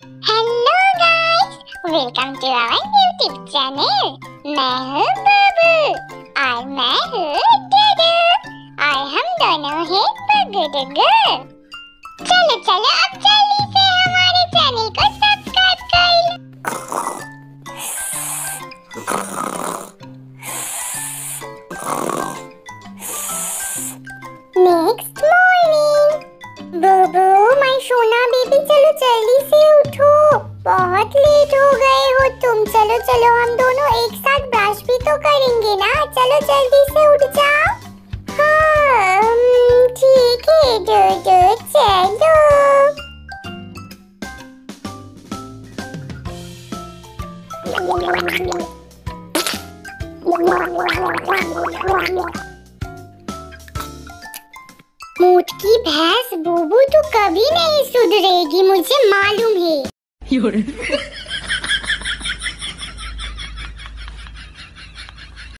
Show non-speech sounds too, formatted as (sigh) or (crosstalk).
hello guys welcome to our YouTube channel मैं हूँ बबू और मैं हूँ डुडू और हम दोनों हैं बगू डुगू चलो चलो अब जल्दी से हमारे चैनल को सब्सक्राइब कर नेक्स्ट मॉर्निंग बुबू माय सोना बेबी चलो जल्दी से उठो। बहुत लेट हो गए हो तुम। चलो चलो, हम दोनों एक साथ ब्रश भी तो करेंगे ना। चलो जल्दी से उठ जाओ। हाँ ठीक है, दो दो, चलो। की भैंस बोबू तो कभी नहीं सुधरेगी मुझे मालूम है। (laughs)